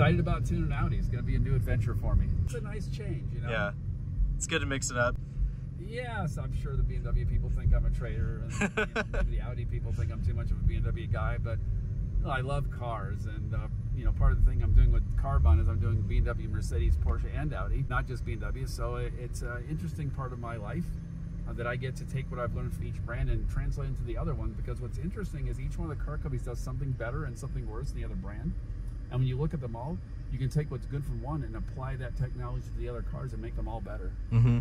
excited about tuning Audi. It's going to be a new adventure for me. It's a nice change, you know. Yeah, it's good to mix it up. Yes, I'm sure the BMW people think I'm a traitor, and you know, the Audi people think I'm too much of a BMW guy. But I love cars, and uh, you know, part of the thing I'm doing with CarBahn is I'm doing BMW, Mercedes, Porsche, and Audi, not just BMW. So it, it's an interesting part of my life uh, that I get to take what I've learned from each brand and translate into the other one. Because what's interesting is each one of the car companies does something better and something worse than the other brand. And when you look at them all, you can take what's good from one and apply that technology to the other cars and make them all better. Mm-hmm.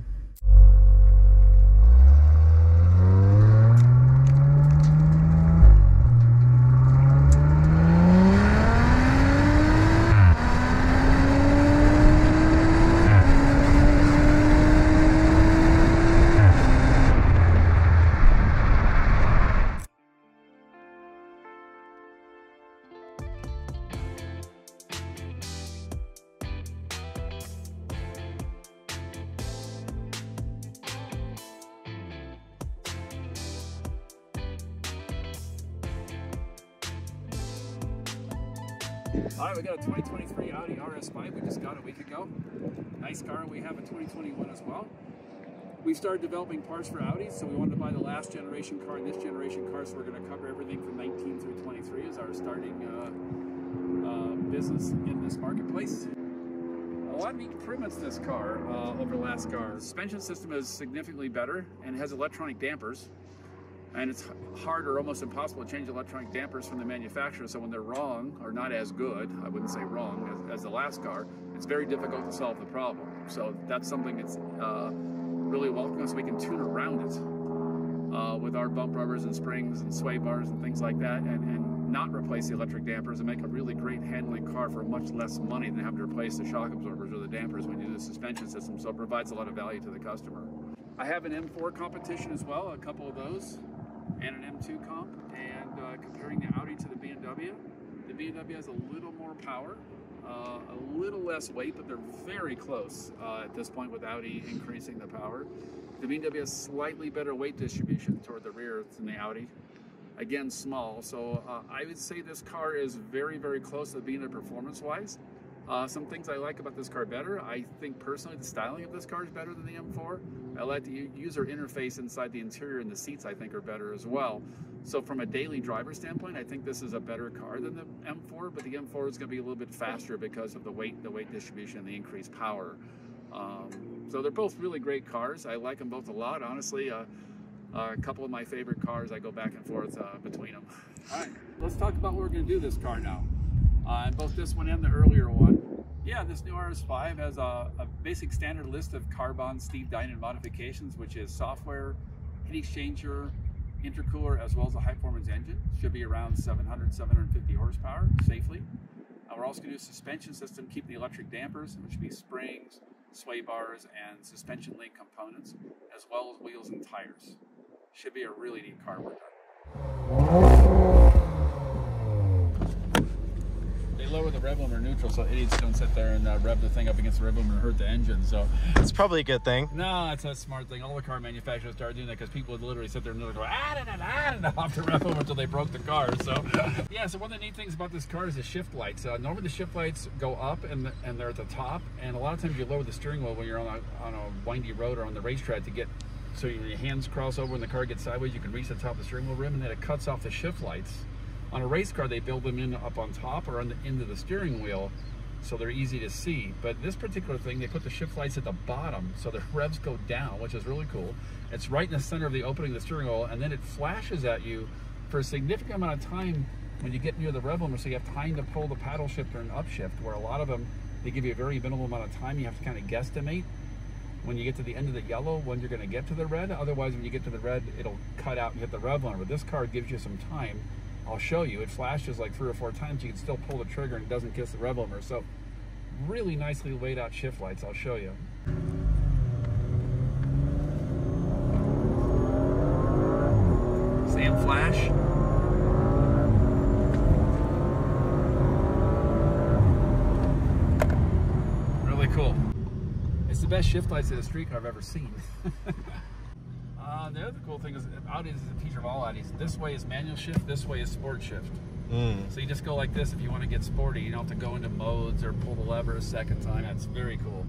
All right, we got a 2023 Audi RS5 we just got a week ago. Nice car. We have a 2021 as well. We started developing parts for Audi, so we wanted to buy the last generation car and this generation car, so we're going to cover everything from 19 through 23 as our starting uh, uh, business in this marketplace. A lot of improvements this car uh, over the last car. The suspension system is significantly better and has electronic dampers and it's hard or almost impossible to change electronic dampers from the manufacturer. So when they're wrong or not as good, I wouldn't say wrong as, as the last car, it's very difficult to solve the problem. So that's something that's uh, really welcome so we can tune around it uh, with our bump rubbers and springs and sway bars and things like that and, and not replace the electric dampers and make a really great handling car for much less money than having to replace the shock absorbers or the dampers when you do the suspension system. So it provides a lot of value to the customer. I have an M4 competition as well, a couple of those and an M2 comp. And uh, comparing the Audi to the BMW, the BMW has a little more power, uh, a little less weight, but they're very close uh, at this point with Audi increasing the power. The BMW has slightly better weight distribution toward the rear than the Audi. Again, small. So uh, I would say this car is very, very close to being a performance-wise. Uh, some things I like about this car better. I think personally the styling of this car is better than the M4. I like the user interface inside the interior and the seats I think are better as well. So from a daily driver standpoint, I think this is a better car than the M4, but the M4 is going to be a little bit faster because of the weight, the weight distribution, the increased power. Um, so they're both really great cars. I like them both a lot, honestly. Uh, uh, a couple of my favorite cars, I go back and forth uh, between them. All right, let's talk about what we're going to do this car now. Uh, both this one and the earlier one. Yeah, this new RS5 has a, a basic standard list of CarBahn Steve Dinan modifications, which is software, heat exchanger, intercooler, as well as a high performance engine. Should be around 700, 750 horsepower safely. Uh, we're also going to do a suspension system, keep the electric dampers, which would be springs, sway bars, and suspension link components, as well as wheels and tires. Should be a really neat car we're done. They lower the rev limiter neutral so idiots don't sit there and uh, rev the thing up against the rev limiter and hurt the engine. So it's probably a good thing. No, it's a smart thing. All the car manufacturers started doing that because people would literally sit there and go ah da, da, da, da, off the rev limiter until they broke the car. So yeah, so one of the neat things about this car is the shift lights. Uh, normally the shift lights go up and the, and they're at the top, and a lot of times you lower the steering wheel when you're on a on a windy road or on the racetrack to get so your hands cross over when the car gets sideways, you can reach the top of the steering wheel rim, and then it cuts off the shift lights. On a race car, they build them in up on top or on the end of the steering wheel, so they're easy to see. But this particular thing, they put the shift lights at the bottom, so the revs go down, which is really cool. It's right in the center of the opening of the steering wheel, and then it flashes at you for a significant amount of time when you get near the rev limiter, so you have time to pull the paddle shift or an upshift, where a lot of them, they give you a very minimal amount of time. You have to kind of guesstimate when you get to the end of the yellow when you're going to get to the red. Otherwise, when you get to the red, it'll cut out and hit the rev limiter. But this car gives you some time I'll show you. It flashes like three or four times. You can still pull the trigger and it doesn't kiss the rev limiter. So really nicely laid out shift lights. I'll show you. Sam flash. Really cool. It's the best shift lights in a street car I've ever seen. Uh, the other cool thing is Audi is a feature of all Audis. This way is manual shift, this way is sport shift. Mm. So you just go like this if you want to get sporty. You don't have to go into modes or pull the lever a second time. That's very cool.